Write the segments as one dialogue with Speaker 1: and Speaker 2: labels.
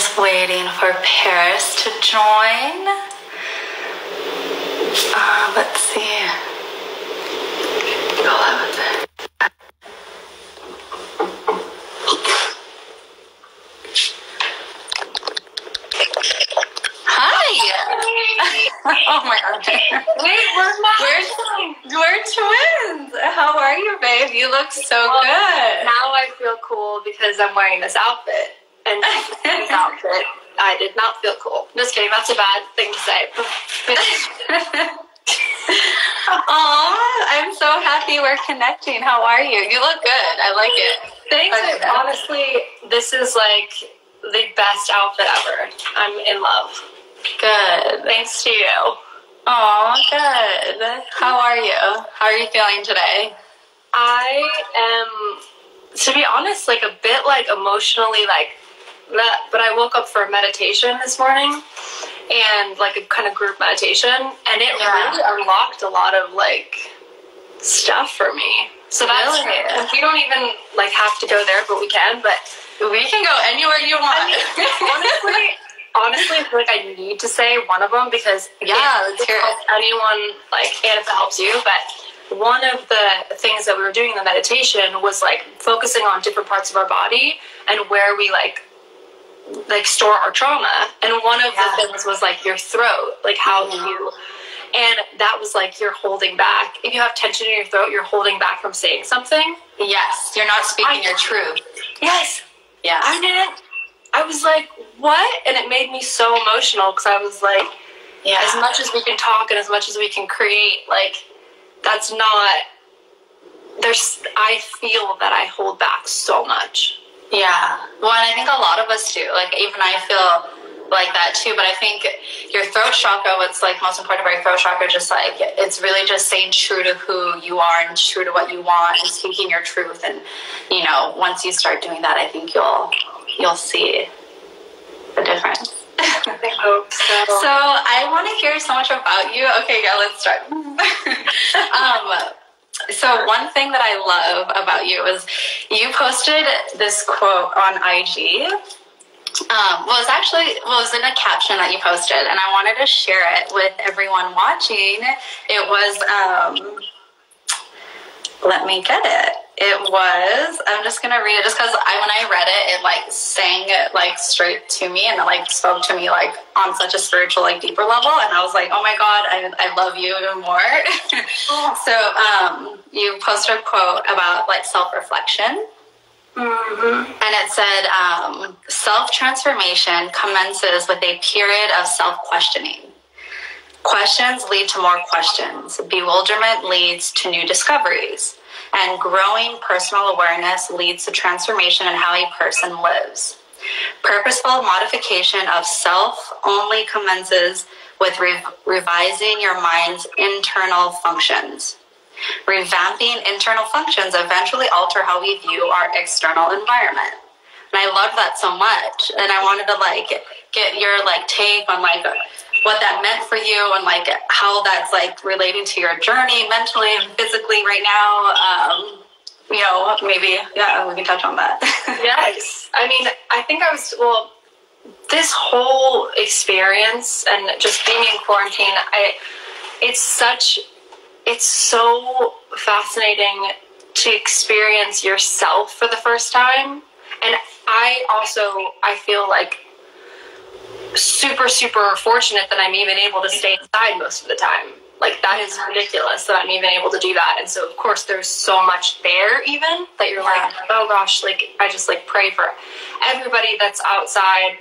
Speaker 1: just waiting for Paris to join. Uh, let's see. Go out with it. Hi. oh my god.
Speaker 2: Wait, we're not.
Speaker 1: We're, we're twins. How are you, babe? You look so good.
Speaker 2: Now I feel cool because I'm wearing this outfit. And this outfit, I did not feel cool. Just kidding. That's a bad thing to say.
Speaker 1: Aw, I'm so happy we're connecting. How are you? You look good. I like it.
Speaker 2: Thanks.
Speaker 1: Okay.
Speaker 2: Honestly, this is like the best outfit ever. I'm in love.
Speaker 1: Good.
Speaker 2: Thanks to you.
Speaker 1: Oh, good. How are you? How are you feeling today?
Speaker 2: I am, to be honest, like a bit like emotionally like that. But I woke up for a meditation this morning, and like a kind of group meditation, and it
Speaker 1: Yeah.
Speaker 2: really unlocked a lot of like stuff for me. So that's
Speaker 1: Really?
Speaker 2: we don't even like have to go there, but we can. But
Speaker 1: We can go anywhere you want.
Speaker 2: honestly, honestly, I feel like I need to say one of them because
Speaker 1: Yeah, let's hear it.
Speaker 2: helps anyone like, and if it helps you, but one of the things that we were doing in the meditation was like focusing on different parts of our body and where we like like store our trauma. And one of
Speaker 1: Yeah.
Speaker 2: the things was like your throat, like how
Speaker 1: Mhm.
Speaker 2: you. And that was like you're holding back. If you have tension in your throat, you're holding back from saying something.
Speaker 1: yes, you're not speaking
Speaker 2: I-
Speaker 1: your truth.
Speaker 2: Yes,
Speaker 1: Yeah.
Speaker 2: I didn't. I was like, what? And it made me so emotional because I was like,
Speaker 1: Yeah.
Speaker 2: as much as we can talk and as much as we can create, like, that's not. There's. I feel that I hold back so much.
Speaker 1: Yeah. Well, and I think a lot of us do. Like, even I feel like that too. But I think your throat chakra, what's like most important about your throat chakra, just like it's really just staying true to who you are and true to what you want and speaking your truth. And you know, once you start doing that, I think you'll you'll see the difference.
Speaker 2: I hope so.
Speaker 1: So I want to hear so much about you. Okay, yeah, let's start. um, so one thing that I love about you is you posted this quote on IG. Um, well, it's actually well, it was in a caption that you posted, and I wanted to share it with everyone watching. It was um, let me get it. It was. I'm just gonna read it, just because I when I read it, it like sang it like straight to me, and it like spoke to me like on such a spiritual like deeper level, and I was like, oh my god, I I love you even more. so um, you posted a quote about like self reflection.
Speaker 2: Mhm.
Speaker 1: And it said, um, self transformation commences with a period of self questioning. Questions lead to more questions. Bewilderment leads to new discoveries. And growing personal awareness leads to transformation in how a person lives. Purposeful modification of self only commences with re- revising your mind's internal functions. Revamping internal functions eventually alter how we view our external environment. And I love that so much. And I wanted to like get your like take on like what that meant for you and like how that's like relating to your journey mentally and physically right now. Um, you know, maybe yeah, we can touch on that.
Speaker 2: yes. I mean, I think I was well. This whole experience and just being in quarantine, I it's such it's so fascinating to experience yourself for the first time. And I also I feel like super super fortunate that I'm even able to stay inside most of the time. Like that is ridiculous that I'm even able to do that. And so of course there's so much there even that you're like, oh gosh, like I just like pray for everybody that's outside,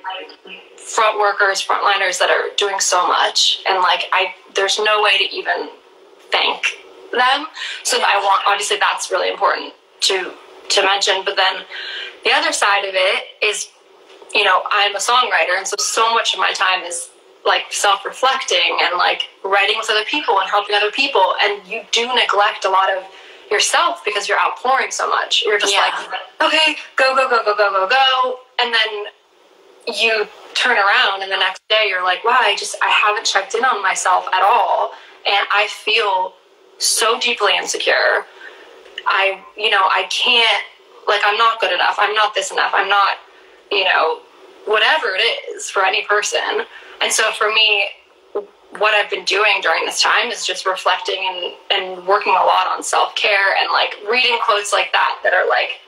Speaker 2: front workers, frontliners that are doing so much. And like I there's no way to even thank them. So I want obviously that's really important to to mention. But then the other side of it is, you know, I'm a songwriter and so so much of my time is like self-reflecting and like writing with other people and helping other people and you do neglect a lot of yourself because you're outpouring so much. You're just
Speaker 1: Yeah.
Speaker 2: like okay go go go go go go go and then you turn around and the next day you're like wow i just i haven't checked in on myself at all and i feel so deeply insecure. I you know i can't like i'm not good enough. I'm not this enough. I'm not you know whatever it is for any person. And so for me what i've been doing during this time is just reflecting and, and working a lot on self-care and like reading quotes like that that are like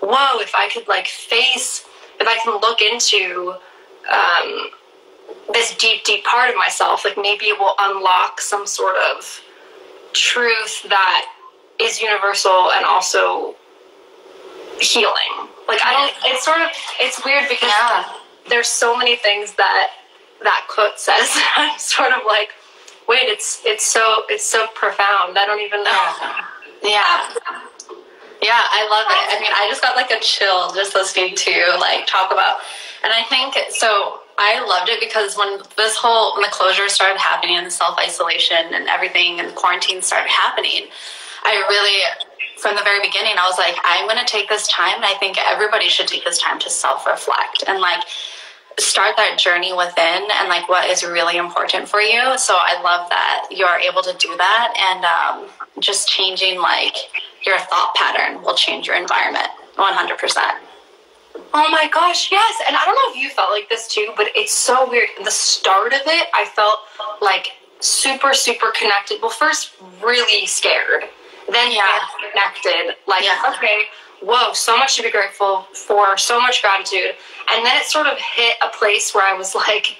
Speaker 2: whoa if i could like face if i can look into um, this deep deep part of myself like maybe it will unlock some sort of truth that is universal and also healing like i don't it's sort of it's weird because
Speaker 1: Yeah.
Speaker 2: there's so many things that that quote says i'm sort of like wait it's it's so it's so profound i don't even know
Speaker 1: Yeah. Yeah, I love it. I mean, I just got like a chill just listening to you like talk about, and I think so. I loved it because when this whole when the closure started happening and the self isolation and everything and quarantine started happening, I really from the very beginning I was like, I'm going to take this time, and I think everybody should take this time to self reflect and like start that journey within and like what is really important for you. So I love that you're able to do that and um, just changing like your thought pattern will change your environment 100%.
Speaker 2: Oh my gosh, yes. And I don't know if you felt like this too, but it's so weird. The start of it, I felt like super, super connected. Well, first, really scared. Then,
Speaker 1: Yeah.
Speaker 2: very connected. Like,
Speaker 1: Yeah.
Speaker 2: okay, whoa, so much to be grateful for, so much gratitude. And then it sort of hit a place where I was like,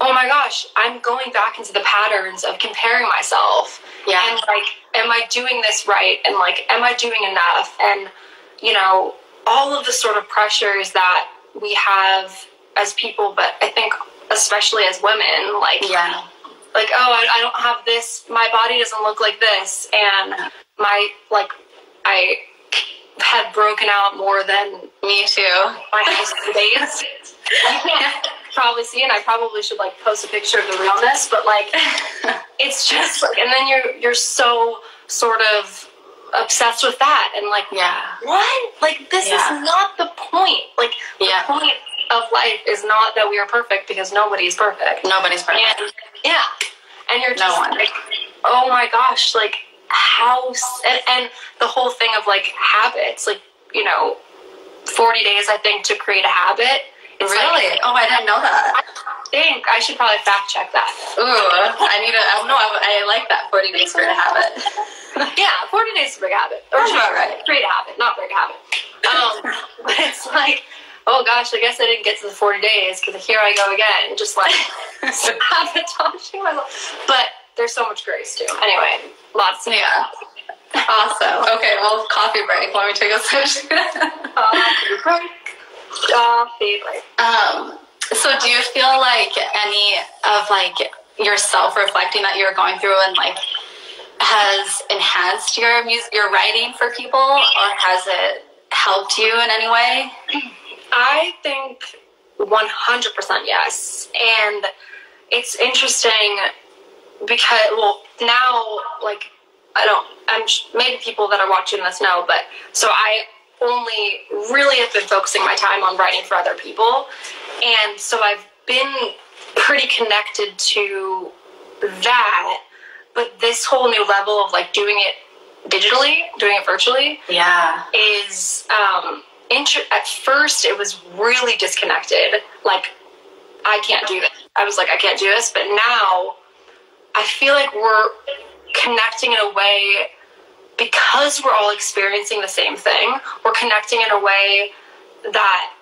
Speaker 2: oh my gosh, I'm going back into the patterns of comparing myself.
Speaker 1: Yeah.
Speaker 2: And like, am I doing this right? And like, am I doing enough? And, you know, all of the sort of pressures that we have as people, but I think especially as women, like,
Speaker 1: Yeah.
Speaker 2: Like, oh, I, I don't have this, my body doesn't look like this. And my, like, I had broken out more than
Speaker 1: Me too.
Speaker 2: my high school days. Probably see, and I probably should like post a picture of the realness, but like it's just like, and then you're you're so sort of obsessed with that, and like
Speaker 1: Yeah.
Speaker 2: what? Like this
Speaker 1: Yeah.
Speaker 2: is not the point. Like the
Speaker 1: Yeah.
Speaker 2: point of life is not that we are perfect because nobody's perfect.
Speaker 1: Nobody's perfect.
Speaker 2: And yeah, and you're
Speaker 1: No
Speaker 2: just
Speaker 1: one.
Speaker 2: like, oh my gosh, like how and, and the whole thing of like habits, like you know, forty days I think to create a habit. It's
Speaker 1: Really?
Speaker 2: Like,
Speaker 1: oh, I didn't know that.
Speaker 2: I think I should probably fact check that.
Speaker 1: Ooh, I need to, I don't know, I, I like that 40 days for a habit.
Speaker 2: Yeah, forty days is a habit, or
Speaker 1: That's about right.
Speaker 2: create a habit, not break a habit. Um, but it's like. Oh gosh, I guess I didn't get to the 40 days because here I go again, just like sabotaging myself. But there's so much grace too. Anyway, lots of
Speaker 1: Yeah. Awesome. Okay, well, coffee break. Let me take a switch.
Speaker 2: coffee break. Coffee break.
Speaker 1: um, so do you feel like any of like your self-reflecting that you're going through and like has enhanced your music, your writing for people, or has it helped you in any way?
Speaker 2: I think 100% yes. And it's interesting because, well, now, like, I don't, I'm maybe people that are watching this know, but so I only really have been focusing my time on writing for other people. And so I've been pretty connected to that. But this whole new level of like doing it digitally, doing it virtually,
Speaker 1: Yeah.
Speaker 2: is um inter- at first it was really disconnected. Like i can't do this. I was like i can't do this. But now i feel like we're connecting in a way because we're all experiencing the same thing we're connecting in a way that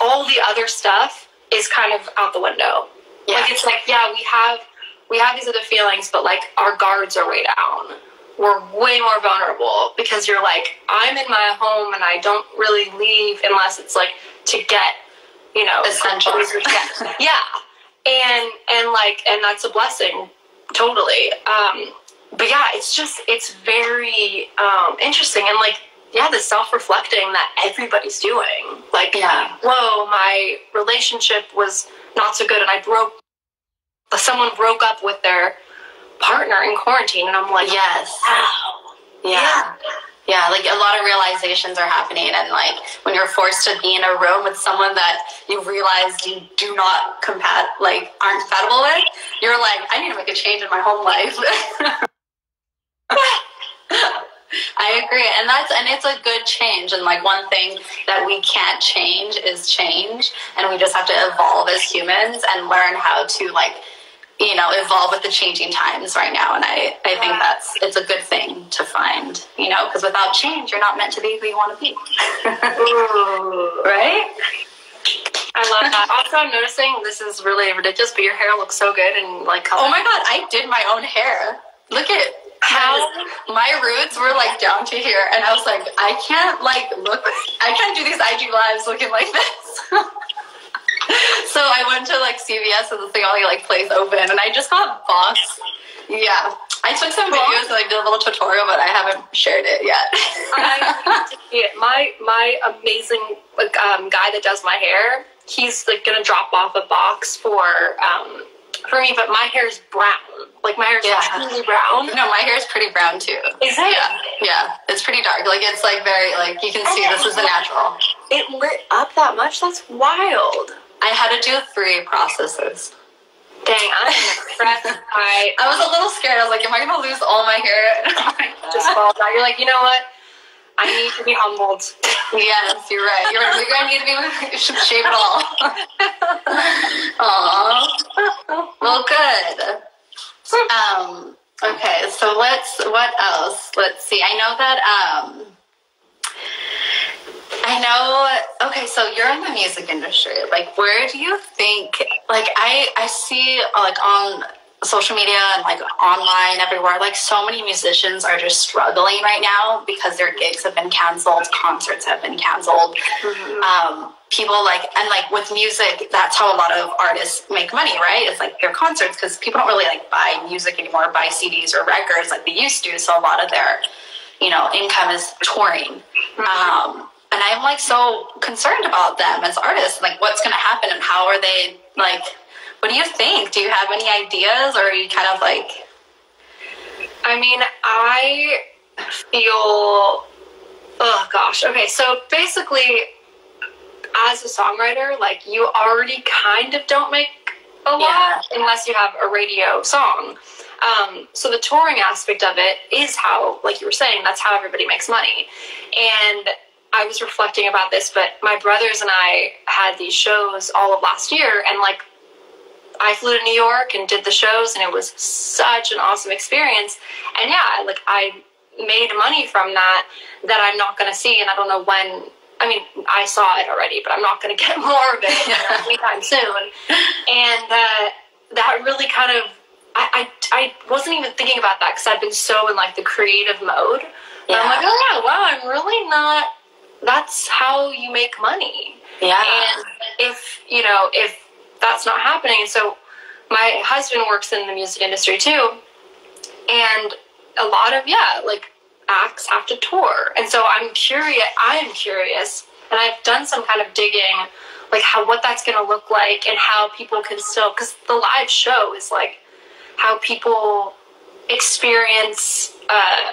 Speaker 2: all the other stuff is kind of out the window.
Speaker 1: Yeah.
Speaker 2: like it's like yeah we have we have these other feelings but like our guards are way down we're way more vulnerable because you're like i'm in my home and i don't really leave unless it's like to get you know
Speaker 1: Essentials.
Speaker 2: yeah. yeah and and like and that's a blessing totally um but yeah it's just it's very um interesting and like yeah the self-reflecting that everybody's doing like
Speaker 1: Yeah.
Speaker 2: whoa my relationship was not so good and i broke someone broke up with their partner in quarantine, and I'm like,
Speaker 1: Yes.
Speaker 2: wow.
Speaker 1: Yeah. Yeah, like a lot of realizations are happening, and like when you're forced to be in a room with someone that you realize you do not compat like aren't compatible with, you're like, I need to make a change in my home life. I agree, and that's and it's a good change. And like one thing that we can't change is change, and we just have to evolve as humans and learn how to like you know evolve with the changing times right now. And i i think that's it's a good thing to find you know because without change you're not meant to be who you want to be right?
Speaker 2: I love that. Also, I'm noticing this is really ridiculous, but your hair looks so good and like. Color.
Speaker 1: oh my god i did my own hair. Look at how my roots were like down to here. And i was like i can't like look i can't do these ig lives looking like this so I went to like CVS and the thing only like plays open, and I just got box. Yeah, I took some videos and like did a little tutorial, but I haven't shared it yet.
Speaker 2: I, my my amazing um, guy that does my hair, he's like gonna drop off a box for um, for me, but my hair is brown. Like my hair is
Speaker 1: Yeah.
Speaker 2: truly brown.
Speaker 1: no, my hair is pretty brown too.
Speaker 2: Is it?
Speaker 1: Yeah, yeah, it's pretty dark. Like it's like very like you can see this is a natural.
Speaker 2: It lit up that much? That's wild.
Speaker 1: I had to do three processes.
Speaker 2: Dang, I'm impressed. I
Speaker 1: I was a little scared. I was like, am I gonna lose all my hair?
Speaker 2: just fall down. You're like, you know what? I need to be humbled.
Speaker 1: Yes, you're right. You're right. You're gonna need to be you should shave it all. Aw. Well, good. Um. Okay. So let's. What else? Let's see. I know that. Um. I know. Okay, so you're in the music industry. Like, where do you think? Like, I I see like on social media and like online everywhere. Like, so many musicians are just struggling right now because their gigs have been canceled, concerts have been canceled. Um, people like and like with music, that's how a lot of artists make money, right? It's like their concerts because people don't really like buy music anymore, buy CDs or records like they used to. So a lot of their you know income is touring. Um, and I'm like so concerned about them as artists. Like, what's going to happen and how are they like? What do you think? Do you have any ideas, or are you kind of like,
Speaker 2: I mean, I feel. Oh gosh. Okay, so basically, as a songwriter, like you already kind of don't make a lot unless you have a radio song. Um, so the touring aspect of it is how, like you were saying, that's how everybody makes money. And I was reflecting about this, but my brothers and I had these shows all of last year, and like I flew to New York and did the shows, and it was such an awesome experience. And yeah, like I made money from that that I'm not going to see, and I don't know when. I mean, I saw it already, but I'm not going to get more of it anytime soon. And uh, that really kind of, I, I, I wasn't even thinking about that because I've been so in like the creative mode. And I'm
Speaker 1: Yeah.
Speaker 2: like, oh yeah, wow, I'm really not. That's how you make money.
Speaker 1: yeah,
Speaker 2: And if, you know, if that's not happening, so my husband works in the music industry too. And a lot of, yeah, like acts have to tour. And so I'm curious, I am curious, and I've done some kind of digging, like how, what that's going to look like and how people can still, because the live show is like how people experience, uh,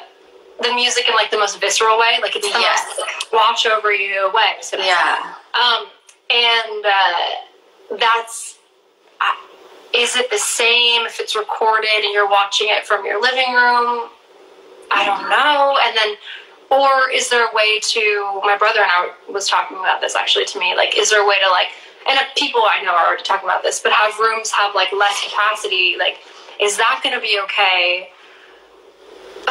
Speaker 2: the music in like the most visceral way, like it's the
Speaker 1: Yes.
Speaker 2: most like, wash over you way. So
Speaker 1: yeah,
Speaker 2: Um, and uh, that's uh, is it the same if it's recorded and you're watching it from your living room? I don't know. And then, or is there a way to? My brother and I was talking about this actually to me. Like, is there a way to like? And uh, people I know are already talking about this, but have rooms have like less capacity? Like, is that going to be okay?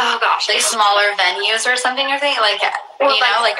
Speaker 2: Oh gosh,
Speaker 1: like smaller venues or something. Or thing like,
Speaker 2: Or
Speaker 1: you know, like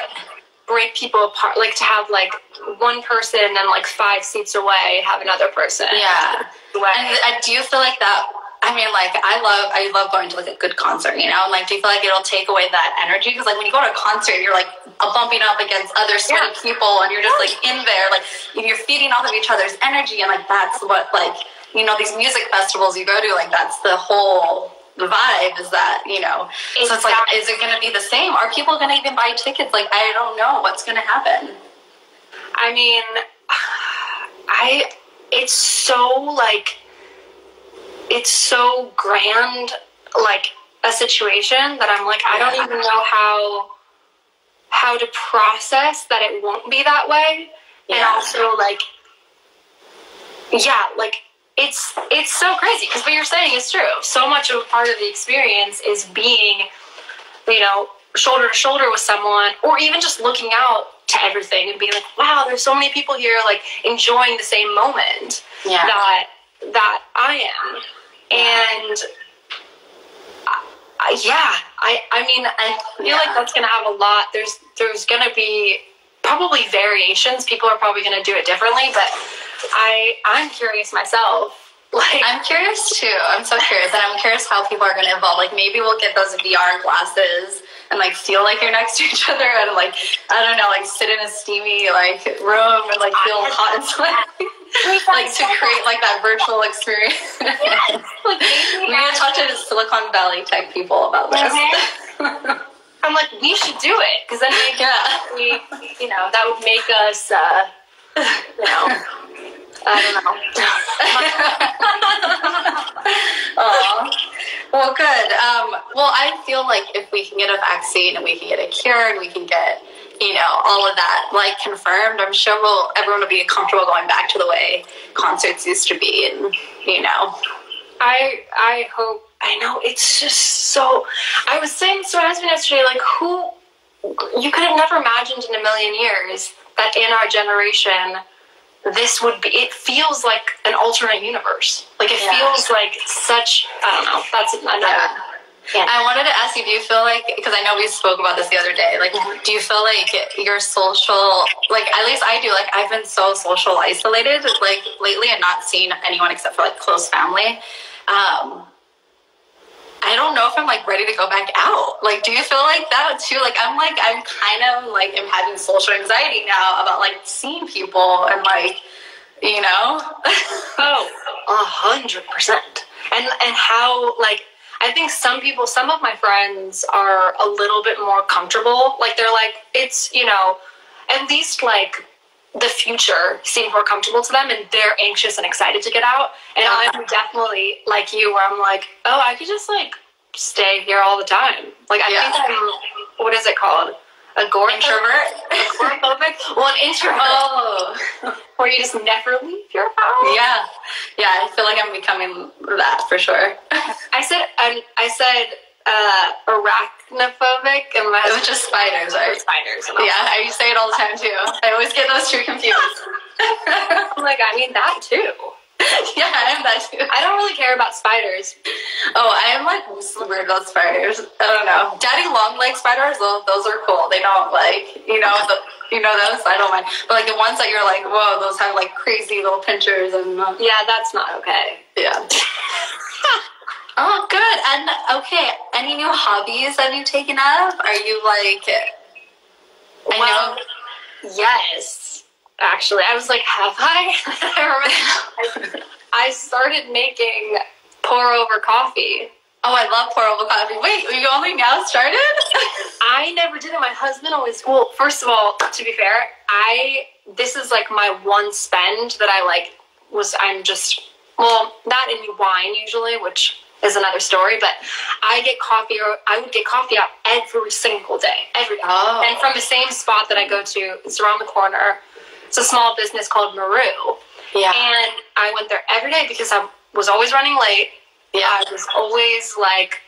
Speaker 2: break people apart, like to have like one person and then like five seats away have another person.
Speaker 1: yeah. And uh, do you feel like that? I mean, like I love, I love going to like a good concert, you know. And like, do you feel like it'll take away that energy? Because like when you go to a concert, you're like bumping up against other sweaty
Speaker 2: Yeah.
Speaker 1: people, and you're just like in there, like you're feeding off of each other's energy, and like that's what like you know these music festivals you go to, like that's the whole vibe is that you know. So it's like, is it going to be the same? Are people going to even buy tickets? Like I don't know what's going to happen.
Speaker 2: I mean, I it's so like it's so grand, like a situation that I'm like, I don't even know how how to process that it won't be that way. And also like yeah, like it's it's so crazy because what you're saying is true. So much of a part of the experience is being, you know, shoulder to shoulder with someone, or even just looking out to everything and being like, wow, there's so many people here like enjoying the same moment
Speaker 1: Yeah.
Speaker 2: that that I am, and I, I- yeah, I I mean I feel
Speaker 1: Yeah.
Speaker 2: like that's gonna have a lot. There's there's gonna be probably variations. People are probably gonna do it differently, but I I'm curious myself. Like
Speaker 1: I'm curious too. I'm so curious, and I'm curious how people are going to evolve. Like maybe we'll get those VR glasses and like feel like you're next to each other, and like I don't know, like sit in a steamy like room and like feel hot and sweaty, like to create like that virtual experience.
Speaker 2: like maybe
Speaker 1: we need to talk to the Silicon Valley tech people about this.
Speaker 2: I'm like we should do it because then maybe
Speaker 1: yeah.
Speaker 2: we you know that would make us uh, know I don't know.
Speaker 1: Aw. Well, good. Um, well, I feel like if we can get a vaccine and we can get a cure and we can get, you know, all of that like confirmed. I'm sure we'll everyone will be comfortable going back to the way concerts used to be, and you know,
Speaker 2: I I hope I know it's just so. I was saying to my husband yesterday, like who you could have never imagined in a million years that in our generation this would be. It feels like an alternate universe. Like it
Speaker 1: Yeah.
Speaker 2: feels like such. I don't know. That's another.
Speaker 1: Yeah.
Speaker 2: Yeah.
Speaker 1: I wanted to ask you, do you feel like, because I know we spoke about this the other day, like, do you feel like your social, like, at least I do, like, I've been so social isolated, like, lately and not seeing anyone except for, like, close family. Um, I don't know if I'm, like, ready to go back out. Like, do you feel like that too? Like, I'm, like, I'm kind of, like, I'm having social anxiety now about, like, seeing people and, like, you know?
Speaker 2: Oh, a hundred percent. And and how like I think some people, some of my friends are a little bit more comfortable. Like they're like it's you know at least like the future seem more comfortable to them, and they're anxious and excited to get out. And. I'm definitely like you, where I'm like, oh, I could just like stay here all the time. Like I
Speaker 1: Yeah.
Speaker 2: think I'm what is it called? Agoraphobic?
Speaker 1: Introvert?
Speaker 2: Agoraphobic? well, an introvert
Speaker 1: oh.
Speaker 2: where you just never leave your house.
Speaker 1: Yeah, yeah. I feel like I'm becoming that for sure.
Speaker 2: I said um, I said uh, arachnophobic, and my
Speaker 1: It was just spiders, right?
Speaker 2: spiders.
Speaker 1: Yeah, I say it all the time too. I always get those two confused.
Speaker 2: I'm like, I mean that too.
Speaker 1: yeah, I am that too.
Speaker 2: I don't really care about spiders.
Speaker 1: Oh, I am like weird about spiders. I don't know. Daddy long leg spiders, those, those are cool. They don't like, you know, the, you know those. I don't mind. But like the ones that you're like, whoa, those have like crazy little pinchers and uh,
Speaker 2: Yeah, that's not okay.
Speaker 1: yeah. oh, good. And okay, any new hobbies have you taken up? Are you like? I
Speaker 2: Well,
Speaker 1: know.
Speaker 2: yes. Actually, I was like, have I? I started making pour over coffee.
Speaker 1: Oh, I love pour over coffee. Wait, you only now started?
Speaker 2: I never did it. My husband always. Well, first of all, to be fair, I this is like my one spend that I like was I'm just well not in wine usually, which is another story. But I get coffee, or I would get coffee out every single day, every day,
Speaker 1: Oh.
Speaker 2: and from the same spot that I go to. It's around the corner. It's a small business called Maru,
Speaker 1: yeah.
Speaker 2: and I went there every day because I was always running late.
Speaker 1: Yeah.
Speaker 2: I was always like,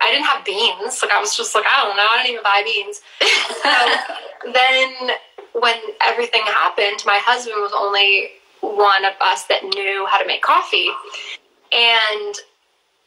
Speaker 2: I didn't have beans. Like I was just like, I don't know, I didn't even buy beans. So then when everything happened, my husband was only one of us that knew how to make coffee, and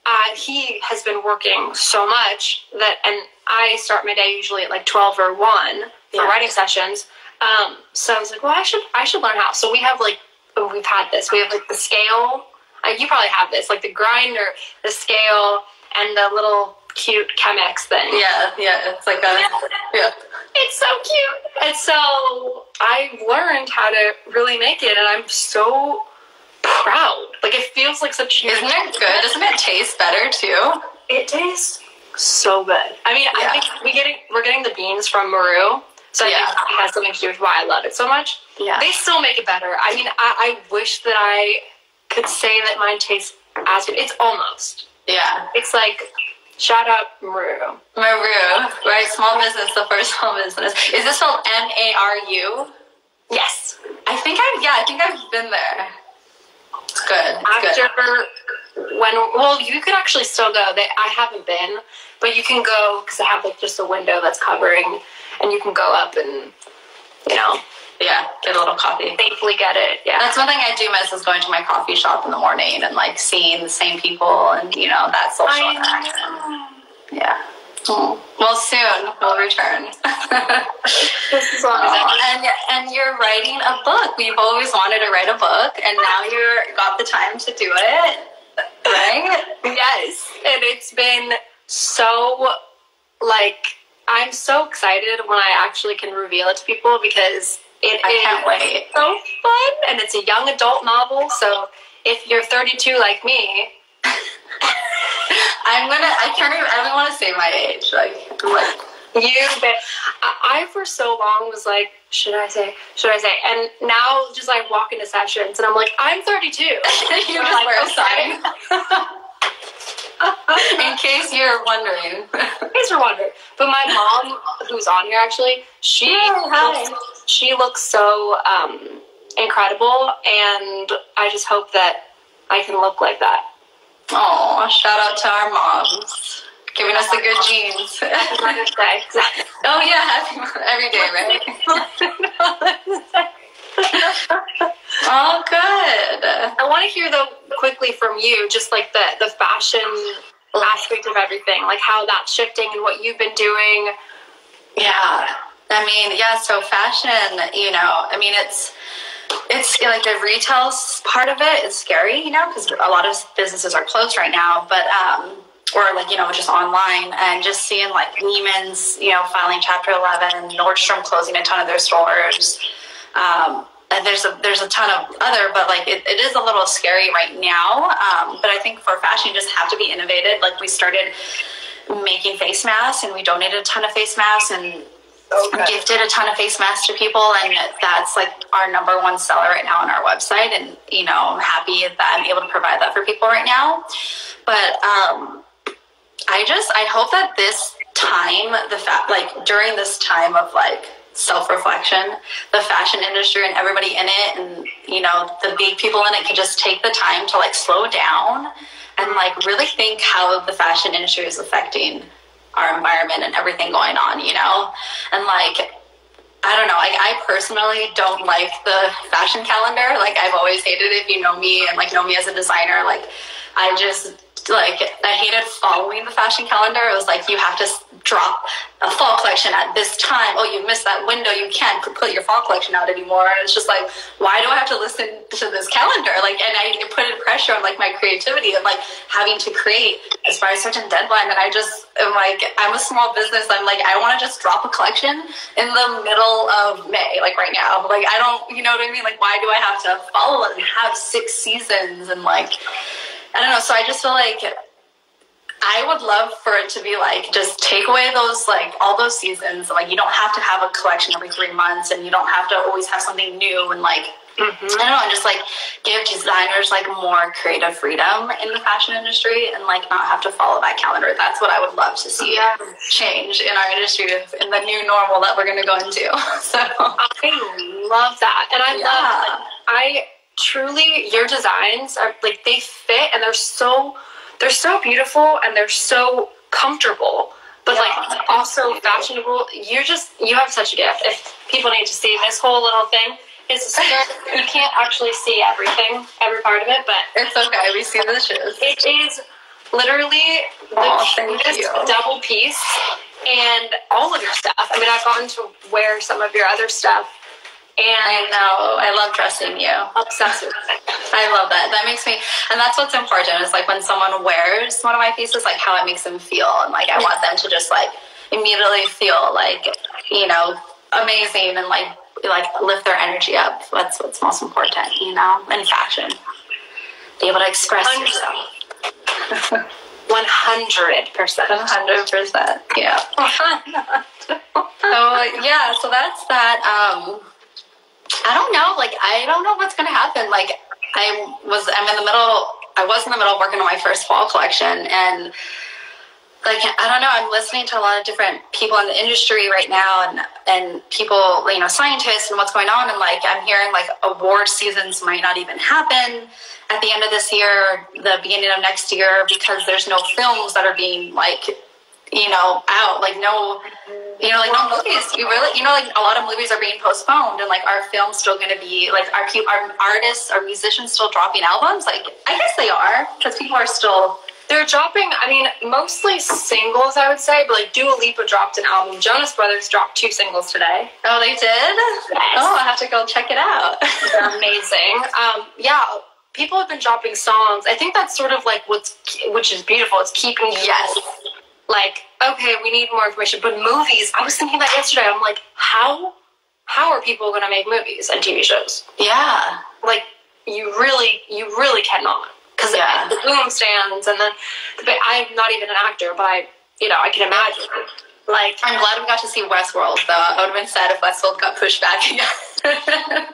Speaker 2: uh, he has been working so much that, and I start my day usually at like twelve or one for
Speaker 1: Yeah.
Speaker 2: writing sessions. Um, so I was like, well, I should I should learn how. So we have like oh, we've had this. We have like the scale. Uh, you probably have this, like the grinder, the scale, and the little cute Chemex thing.
Speaker 1: yeah, yeah. It's like a yeah.
Speaker 2: It's so cute. And so I learned how to really make it, and I'm so proud. Like it feels like such.
Speaker 1: A isn't it good? Doesn't it taste better too?
Speaker 2: It tastes so good. I mean,
Speaker 1: Yeah.
Speaker 2: I think we getting we're getting the beans from Maru, so I
Speaker 1: Yeah.
Speaker 2: think it has something to do with why I love it so much.
Speaker 1: Yeah.
Speaker 2: They still make it better. I mean, I, I wish that I could say that mine tastes as good. It's almost.
Speaker 1: Yeah.
Speaker 2: It's like shout out Maru.
Speaker 1: Maru, right? Small business, the first small business. Is this spelled M A R U?
Speaker 2: Yes.
Speaker 1: I think I've yeah, I think I've been there. It's good. It's
Speaker 2: After
Speaker 1: good.
Speaker 2: when well, you could actually still go. They, I haven't been, but you can go because I have like just a window that's covering, and you can go up and you know
Speaker 1: Yeah, get a little coffee.
Speaker 2: safely get it. Yeah.
Speaker 1: That's one thing I do miss is going to my coffee shop in the morning and like seeing the same people and you know that social interaction. Yeah. Well, soon we'll return.
Speaker 2: Just as long as I
Speaker 1: and and you're writing a book. We've always wanted to write a book, and now you're got the time to do it, right?
Speaker 2: Yes, and it's been so like I'm so excited when I actually can reveal it to people because it
Speaker 1: I
Speaker 2: is
Speaker 1: can't wait.
Speaker 2: so fun and it's a young adult novel. So if you're 32 like me,
Speaker 1: I'm gonna. I can't even. I don't want to say my age. Like,
Speaker 2: you bet. I, I for so long was like, should I say? Should I say? And now just like walk into sessions and I'm like, I'm 32.
Speaker 1: you just
Speaker 2: like,
Speaker 1: wear a sign. In case you're wondering.
Speaker 2: Thanks for wondering. But my mom, who's on here actually, she
Speaker 1: hi.
Speaker 2: looks, she looks so um, incredible, and I just hope that I can look like that.
Speaker 1: Oh, shout out to our moms, giving us the good genes.
Speaker 2: Mother's Day.
Speaker 1: Oh yeah, happy every day, right? Oh, good.
Speaker 2: I want to hear though quickly from you, just like the the fashion aspect of everything, like how that's shifting and what you've been doing.
Speaker 1: Yeah. I mean, yeah, so fashion, you know, I mean, it's, it's like the retail part of it is scary, you know, because a lot of businesses are closed right now, but, um, or like, you know, just online and just seeing like Neiman's, you know, filing chapter 11, Nordstrom closing a ton of their stores. Um, and there's a there's a ton of other, but like it, it is a little scary right now. Um, but I think for fashion, you just have to be innovative. Like we started making face masks, and we donated a ton of face masks, and gifted a ton of face masks to people and that's like our number one seller right now on our website and you know i'm happy that i'm able to provide that for people right now. But um i just i hope that this time the fact like during this time of like self-reflection the fashion industry and everybody in it and you know the big people in it can just take the time to like slow down and like really think how the fashion industry is affecting our environment and everything going on, you know? And like, I don't know, like I personally don't like the fashion calendar. Like I've always hated it if you know me and like know me as a designer. Like I just like I hated following the fashion calendar. It was like you have to drop a fall collection at this time. Oh, you missed that window. You can't put your fall collection out anymore. And it's just like, why do I have to listen to this calendar? Like, and I put in pressure on like my creativity of like having to create as by a certain deadline. And I just am like, I'm a small business. I'm like, I want to just drop a collection in the middle of May, like right now. Like, I don't, you know what I mean? Like, why do I have to follow and have six seasons and like, I don't know. So I just feel like I would love for it to be like just take away those like all those seasons. Like you don't have to have a collection every three months, and you don't have to always have something new and like mm-hmm. I don't know, and just like give designers like more creative freedom in the fashion industry and like not have to follow that calendar. That's what I would love to see
Speaker 2: Yeah.
Speaker 1: change in our industry in the new normal that we're going to go into. So
Speaker 2: I love that, and I
Speaker 1: Yeah.
Speaker 2: love like, I truly your designs are like they fit and they're so they're so beautiful and they're so comfortable, but
Speaker 1: Yeah.
Speaker 2: like also fashionable. You're just you have such a gift. If people need to see this whole little thing, it's a skirt. you can't actually see everything, every part of it, but
Speaker 1: it's okay. We see the shoes.
Speaker 2: it is literally the
Speaker 1: Aw,
Speaker 2: cutest double piece, and all of your stuff. I mean, I've gotten to wear some of your other stuff,
Speaker 1: I
Speaker 2: and
Speaker 1: know. I love dressing you.
Speaker 2: obsessed with it.
Speaker 1: I love that. That makes me, and that's what's important is like when someone wears one of my pieces, like how it makes them feel. And like I want them to just like immediately feel like, you know, amazing and like, like lift their energy up. That's what's most important, you know, in fashion. Be able to express
Speaker 2: Hundred.
Speaker 1: yourself.
Speaker 2: One hundred percent.
Speaker 1: 100%. Yeah. So yeah, so that's that. Um, I don't know. Like I don't know what's gonna happen. Like I was, I'm in the middle. I was in the middle of working on my first fall collection, and like I don't know, I'm listening to a lot of different people in the industry right now, and and people, you know, scientists and what's going on, and like I'm hearing like award seasons might not even happen at the end of this year, the beginning of next year, because there's no films that are being like you know out, like no, you know, like no movies. You really, you know, like a lot of movies are being postponed, and like our films still going to be like our our artists, our musicians still dropping albums. Like I guess they are because people are still
Speaker 2: they're dropping, I mean, mostly singles, I would say, but like Dua Lipa dropped an album. Jonas Brothers dropped two singles today.
Speaker 1: Oh, they did?
Speaker 2: Yes.
Speaker 1: Oh, I have to go check it out.
Speaker 2: They're amazing. Um, yeah, people have been dropping songs. I think that's sort of like what's, which is beautiful. It's keeping you
Speaker 1: Yes.
Speaker 2: Like, okay, we need more information. But movies, I was thinking that yesterday. I'm like, how, how are people going to make movies and TV shows?
Speaker 1: Yeah.
Speaker 2: Like, you really, you really cannot. Because
Speaker 1: Yeah.
Speaker 2: the boom stands, and then but I'm not even an actor, but I, you know, I can imagine. Like,
Speaker 1: I'm glad we got to see Westworld, though. I would have been sad if Westworld got pushed back again.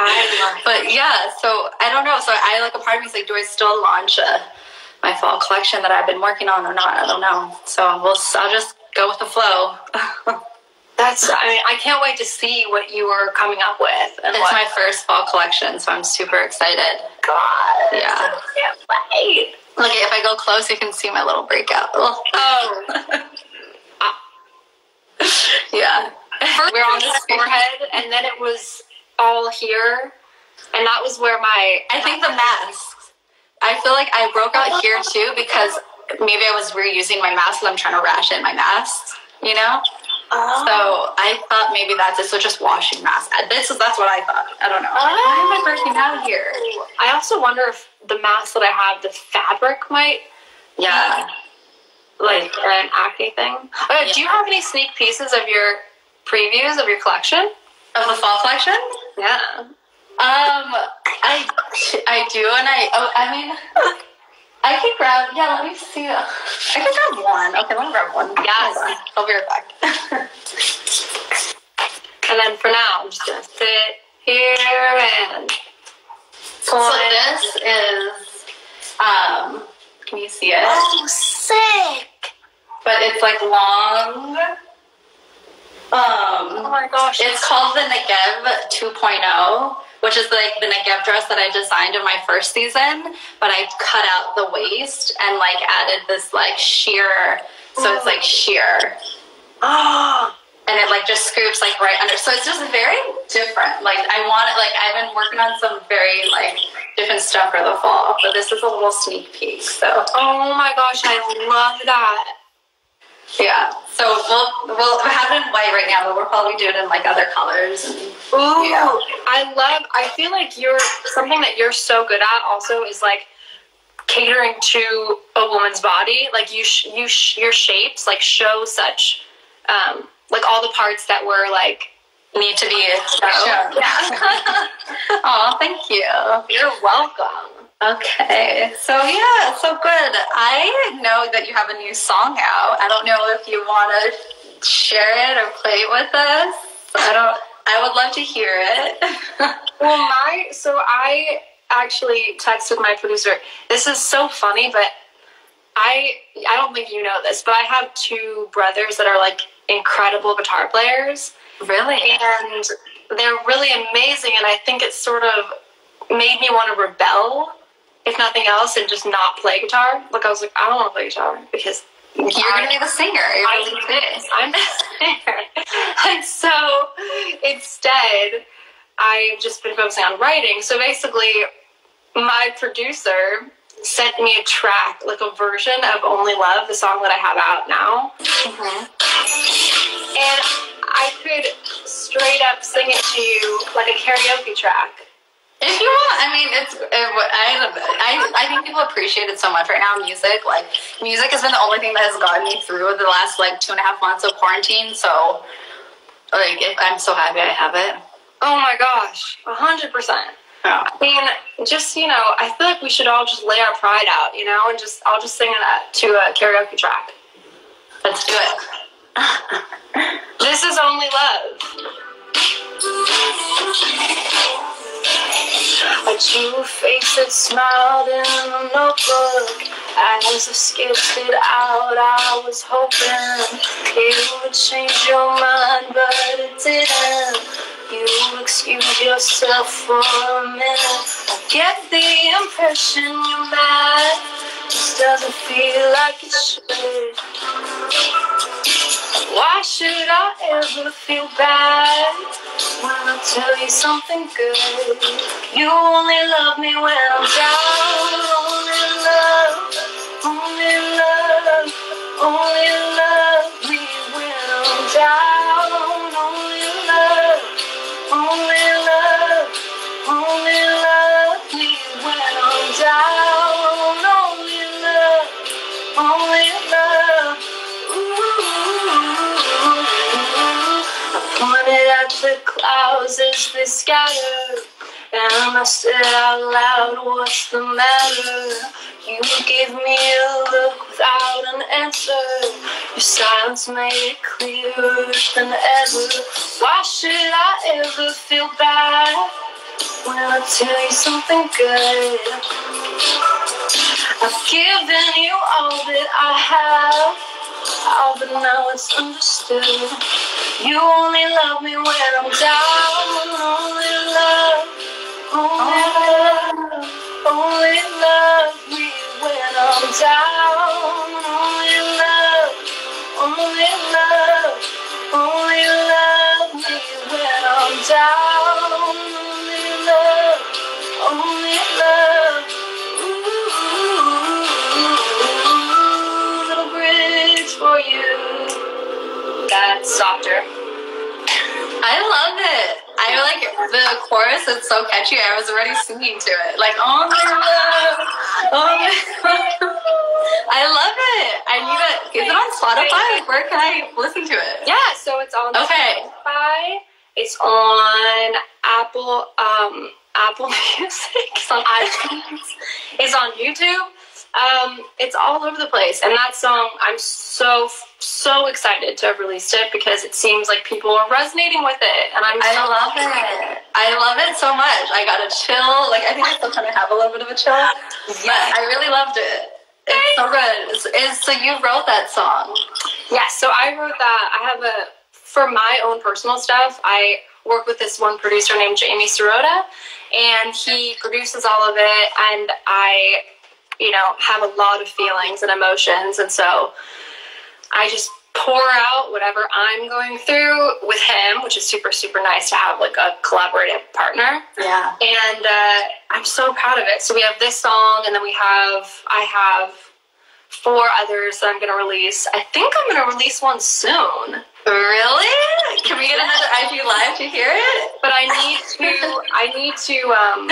Speaker 2: I love
Speaker 1: but yeah, so I don't know. So I like a part of me is like, do I still launch uh, my fall collection that I've been working on or not? I don't know. So we'll. I'll just go with the flow.
Speaker 2: That's. I mean, I can't wait to see what you are coming up with. And
Speaker 1: it's
Speaker 2: what,
Speaker 1: my first fall collection, so I'm super excited.
Speaker 2: God.
Speaker 1: Yeah.
Speaker 2: I can't wait.
Speaker 1: Like if I go close, you can see my little breakout.
Speaker 2: Oh,
Speaker 1: yeah.
Speaker 2: first We're on this forehead, and then it was all here, and that was where my.
Speaker 1: I think the masks. I feel like I broke out here too because maybe I was reusing my mask and I'm trying to ration my masks, you know.
Speaker 2: Oh.
Speaker 1: So I thought maybe that's it. So just washing masks. This is that's what I thought. I don't know. Why am I breaking out oh. here?
Speaker 2: I also wonder if the mask that I have, the fabric might
Speaker 1: Yeah.
Speaker 2: like an acne thing. Oh, okay, Do you have any sneak pieces of your previews of your collection?
Speaker 1: Of the fall collection?
Speaker 2: Yeah.
Speaker 1: Um, I I do, and I oh I mean. I can grab, yeah, let me see. I can grab one. Okay, let me grab one.
Speaker 2: Yes.
Speaker 1: On. I'll be right back.
Speaker 2: And then for now, I'm just gonna sit here and.
Speaker 1: So this is, um, can you see it?
Speaker 2: Oh, sick!
Speaker 1: But it's like long. Um, Oh
Speaker 2: my gosh.
Speaker 1: it's called the Negev 2.0, which is like the Negev dress that I designed in my first season. But I cut out the waist and like added this like sheer, so it's like sheer.
Speaker 2: Oh,
Speaker 1: and it like just scoops like right under. So it's just very different. Like I want it. Like I've been working on some very like different stuff for the fall, but this is a little sneak peek. So
Speaker 2: oh my gosh, I love that.
Speaker 1: Yeah. So we'll we'll have it in white right now, but we'll probably do it in like other colors. And,
Speaker 2: Ooh. I love. I feel like you're something that you're so good at. Also, is like catering to a woman's body. Like you, sh- you, sh- your shapes like show such, um, like all the parts that were like.
Speaker 1: need to be shown.
Speaker 2: Yeah.
Speaker 1: Oh, thank you.
Speaker 2: you're welcome.
Speaker 1: Okay, so yeah, so good. I know that you have a new song out. I don't know if you want to share it or play it with us. I don't. I would love to hear it.
Speaker 2: Well, my so I actually texted my producer. This is so funny, but I I don't think you know this, but I have two brothers that are like incredible guitar players.
Speaker 1: really?
Speaker 2: and they're really amazing and i think it sort of made me want to rebel if nothing else and just not play guitar like i was like i don't want to play guitar because
Speaker 1: You're gonna be the singer.
Speaker 2: I'm
Speaker 1: really
Speaker 2: this i'm the singer and so instead i've just been focusing on writing so basically my producer sent me a track like a version of only love the song that i have out now mm-hmm. and I could straight up sing it to you like a karaoke track.
Speaker 1: If you want, I mean, it's. It, I, I I think people appreciate it so much right now. Music, like music, has been the only thing that has gotten me through the last like two and a half months of quarantine. So, like, if, I'm so happy I have it.
Speaker 2: Oh my gosh, a hundred percent.
Speaker 1: Yeah.
Speaker 2: I mean, just you know, I feel like we should all just lay our pride out, you know, and just I'll just sing that to a karaoke track.
Speaker 1: Let's do it.
Speaker 2: This is only love. I true face that smiled in the notebook. As I sketched it out, I was hoping it would change your mind, but it didn't. You excuse yourself for a minute. I get the impression you're mad. This doesn't feel like it should. Why should I ever feel bad when I tell you something good? You only love me when I'm down. Only love, only love, only love at the clouds as they scatter. and I said out loud, What's the matter? You gave me a look without an answer. Your silence made it clearer than ever. Why should I ever feel bad when I tell you something good? I've given you all that I have. Oh, but now it's understood. You only love me when I'm down. Only love, only love, only love me when I'm down. Only love, only love, only love me when I'm down. Only love, only love. Ooh, little bridge for you. Softer.
Speaker 1: I love it. I like the chorus. It's so catchy. I was already singing to it. Like, oh my love, oh my love. I love it. I need it. Is it on Spotify? Like, where can I listen to it?
Speaker 2: Yeah, so it's on
Speaker 1: Okay.
Speaker 2: Spotify. It's on Apple um Apple Music. It's on iTunes. it's on YouTube. Um, it's all over the place. And that song, I'm so so excited to have released it because it seems like people are resonating with it, and I'm
Speaker 1: I
Speaker 2: so
Speaker 1: love it. I love it so much. I got a chill. Like I think I still kind of have a little bit of a chill, but I really loved it. It's so good. It's, it's, so you wrote that song.
Speaker 2: Yeah, so I wrote that. I have a for my own personal stuff. I work with this one producer named Jamie Sierota, and he produces all of it. And I, you know, have a lot of feelings and emotions, and so I just pour out whatever I'm going through with him, which is super super nice to have like a collaborative partner.
Speaker 1: Yeah.
Speaker 2: And uh, I'm so proud of it. So we have this song, and then we have I have four others that I'm going to release. I think I'm going to release one soon.
Speaker 1: Really? Can we get another IG live to hear it?
Speaker 2: but I need to I need to um,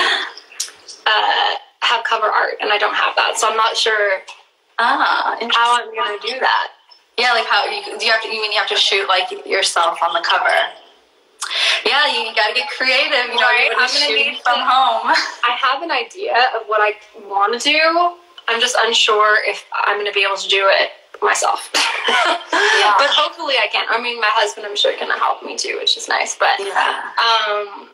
Speaker 2: uh, have cover art, and I don't have that, so I'm not sure
Speaker 1: Ah,
Speaker 2: how. I'm gonna do that.
Speaker 1: Yeah, like how you do you have to? You mean you have to shoot like yourself on the cover? Yeah, you gotta get creative. You know,
Speaker 2: Right, I'm
Speaker 1: gonna
Speaker 2: need
Speaker 1: from
Speaker 2: to-
Speaker 1: home.
Speaker 2: I have an idea of what I want to do. I'm just unsure if I'm gonna be able to do it myself. But hopefully I can. I mean, my husband, I'm sure, can help me too, which is nice. But
Speaker 1: Yeah.
Speaker 2: um,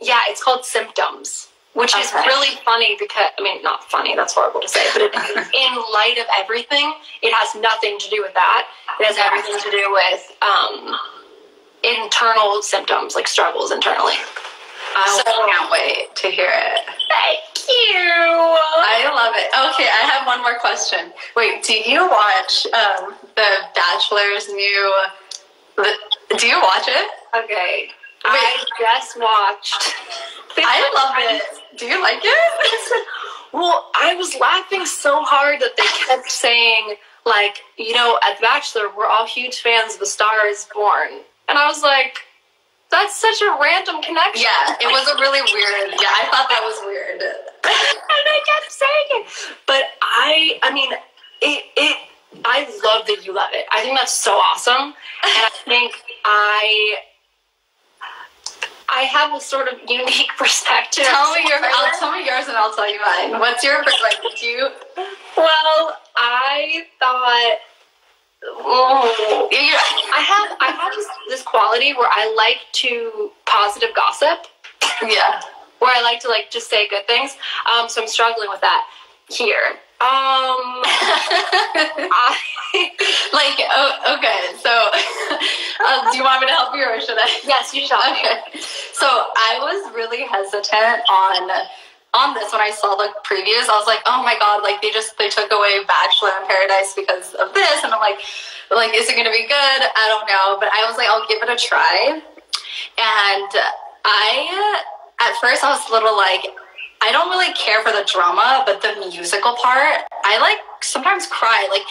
Speaker 2: yeah, it's called Symptoms, which is really funny because I mean, not funny. That's horrible to say, but it, in light of everything, it has nothing to do with that. It has everything to do with um, internal symptoms, like struggles internally.
Speaker 1: I
Speaker 2: So-
Speaker 1: can't wait to hear it.
Speaker 2: Thank you.
Speaker 1: I love it. Okay, I have one more question. Wait, do you watch um, the Bachelor's new? The, do you watch it?
Speaker 2: okay, I just watched.
Speaker 1: I love it. Do you like it?
Speaker 2: Well, I was laughing so hard that they kept saying, like, you know, at The Bachelor, we're all huge fans of The Star is Born. And I was like, that's such a random connection.
Speaker 1: yeah, it was a really weird. Yeah, I thought that was weird.
Speaker 2: and I kept saying it. But I, I mean, it, it, I love that you love it. I think that's so awesome. And I think I, I have a sort of unique perspective.
Speaker 1: Tell me your. I'll tell me yours, and I'll tell you mine. What's your perspective? Do you?
Speaker 2: Well, I thought. Oh, I have I have this, this quality where I like to positive gossip,
Speaker 1: yeah.
Speaker 2: where I like to like just say good things. Um, so I'm struggling with that here. Um, I,
Speaker 1: like, oh, okay, so uh, do you want me to help you or should I?
Speaker 2: yes, you should.
Speaker 1: Okay. So I was really hesitant on on this when I saw the previews. I was like, oh my god, like they just they took away Bachelor in Paradise because of this, and I'm like, like is it gonna be good? I don't know, but I was like, I'll give it a try. And I at first I was a little like. I don't really care for the drama, but the musical part, I like sometimes cry. Like,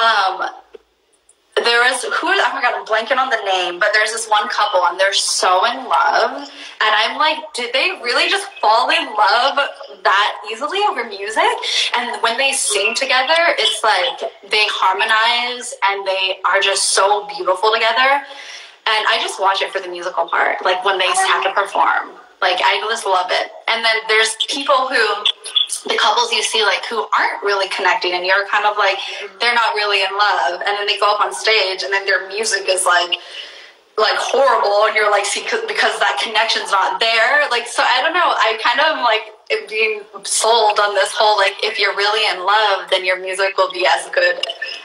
Speaker 1: um, there was who is oh my god i'm blanking on the name but there's this one couple and they're so in love and i'm like did they really just fall in love that easily over music and when they sing together it's like they harmonize and they are just so beautiful together and i just watch it for the musical part like when they have to perform like I just love it. And then there's people who the couples you see like who aren't really connecting and you're kind of like they're not really in love. And then they go up on stage and then their music is like like horrible and you're like see because that connection's not there. Like so i don't know. I kind of like being sold on this whole like if you're really in love then your music will be as good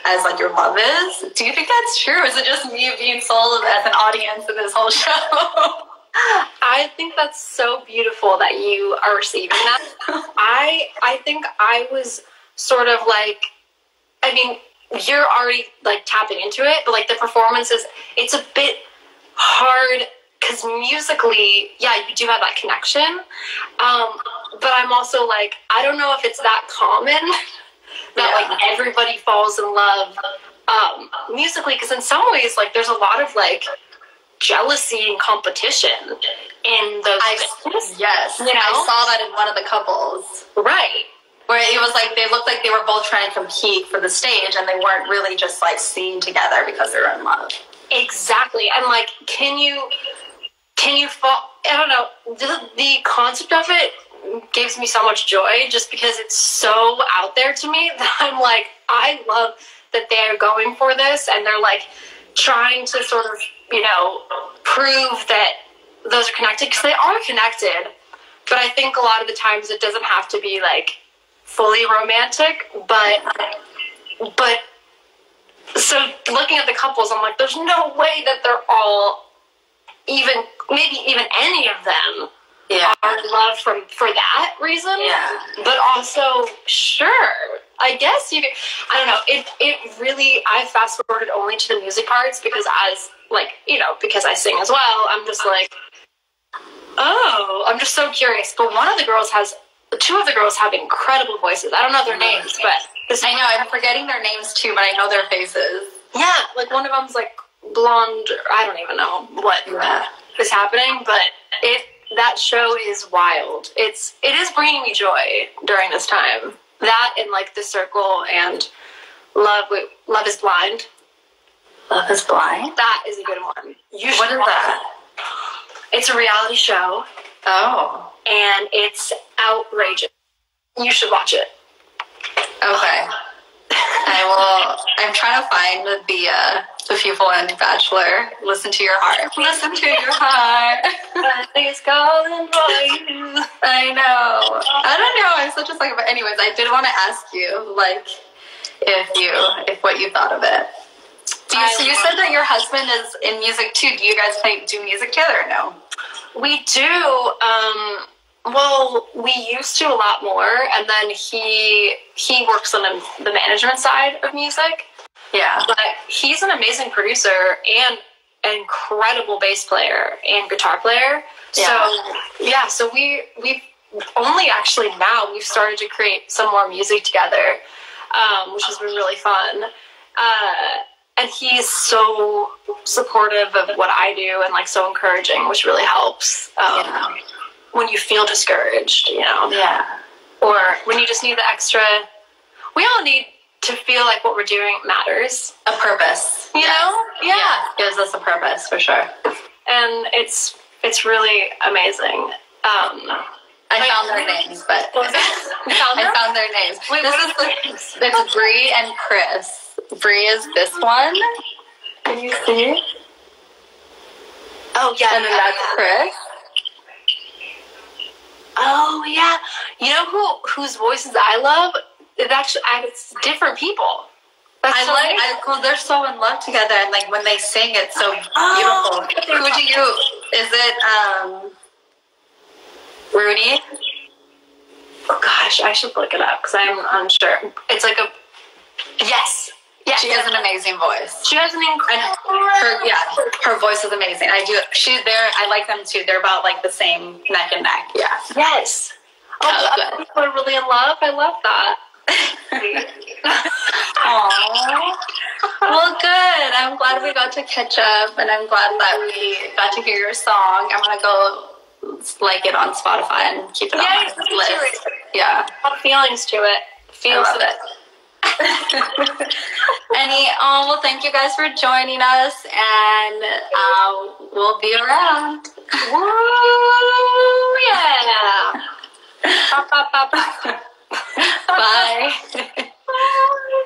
Speaker 1: as like your love is. Do you think that's true? Is it just me being sold as an audience in this whole show
Speaker 2: I think that's so beautiful that you are receiving that. I I think I was sort of like I mean, you're already like tapping into it, but like the performances, it's a bit hard because musically, yeah, you do have that connection. Um, but I'm also like, I don't know if it's that common that yeah. like everybody falls in love um, musically, because in some ways, like there's a lot of like jealousy and competition in those
Speaker 1: I, yes. You know? i saw that in one of the couples.
Speaker 2: Right.
Speaker 1: Where it was like they looked like they were both trying to compete for the stage and they weren't really just like seen together because they were in love.
Speaker 2: Exactly. And like can you can you fall i don't know the, the concept of it gives me so much joy just because it's so out there to me that i'm like i love that they're going for this and they're like trying to sort of you know, prove that those are connected because they are connected. But I think a lot of the times it doesn't have to be like fully romantic, but but so looking at the couples, I'm like, there's no way that they're all even maybe even any of them yeah. are in love from for that reason.
Speaker 1: Yeah.
Speaker 2: But also, sure, I guess you could. I don't know. It it really. I fast forwarded only to the music parts because as like you know because I sing as well. I'm just like, oh, I'm just so curious. But one of the girls has. Two of the girls have incredible voices. I don't know their mm-hmm. names, but
Speaker 1: I know I'm forgetting their names too, but I know their faces.
Speaker 2: Yeah, like one of them's like blonde. I don't even know what uh, yeah. is happening, but it that show is wild. It's it is bringing me joy during this time. That and like the circle and love. Love is blind.
Speaker 1: Love is blind.
Speaker 2: That is a good one.
Speaker 1: You what is that?
Speaker 2: It's a reality show.
Speaker 1: Oh.
Speaker 2: And it's outrageous. You should watch it.
Speaker 1: Okay. I will. I'm trying to find the uh, the people in Bachelor. Listen to your heart. Listen to your heart.
Speaker 2: Nothing's calling for you.
Speaker 1: I know. I don't know. I'm such a sucker. But anyways, I did want to ask you, like, if you, if what you thought of it. Do you, so you said that your husband is in music too. Do you guys play do music together? Or no?
Speaker 2: We do. Um, well, we used to a lot more, and then he he works on the, the management side of music.
Speaker 1: Yeah.
Speaker 2: But he's an amazing producer and an incredible bass player and guitar player. Yeah. So yeah, so we we've only actually now we've started to create some more music together, um, which has been really fun. Uh, and he's so supportive of what I do and like so encouraging, which really helps um, yeah. when you feel discouraged, you know.
Speaker 1: Yeah.
Speaker 2: Or when you just need the extra. We all need to feel like what we're doing matters.
Speaker 1: A purpose.
Speaker 2: You know?
Speaker 1: Yeah. yeah. Gives us a purpose for sure.
Speaker 2: And it's it's really amazing. Um,
Speaker 1: I like, found their names, but I found their names. Wait, this is the, it's Bree and Chris. Bree is this one. Can you see?
Speaker 2: Oh yeah.
Speaker 1: And then that's Chris.
Speaker 2: Oh yeah, you know who whose voices I love? It actually, I, it's different people. That's
Speaker 1: I
Speaker 2: so
Speaker 1: like. I, well, they're so in love together, and like when they sing, it's so
Speaker 2: Oh,
Speaker 1: beautiful. Who do you? Is it um Rudy?
Speaker 2: Oh, gosh, I should look it up because I'm unsure. It's like a yes, yes.
Speaker 1: She has an amazing voice.
Speaker 2: She has an incredible.
Speaker 1: her yeah, her voice is amazing. I do. She there. I like them too. They're about like the same neck and neck. Yeah.
Speaker 2: Yes. Oh,
Speaker 1: Oh, good.
Speaker 2: other people are really in love. I love that.
Speaker 1: Aww. Well, good. I'm glad we got to catch up, and I'm glad that we got to hear your song. I'm gonna go like it on Spotify and keep it
Speaker 2: Yeah,
Speaker 1: on
Speaker 2: you
Speaker 1: my list.
Speaker 2: too.
Speaker 1: Yeah.
Speaker 2: Have feelings to it. Feels
Speaker 1: love
Speaker 2: it.
Speaker 1: Any, oh, well, thank you guys for joining us, and uh, we'll be around.
Speaker 2: Woo! Yeah. Ba, ba.
Speaker 1: Bye.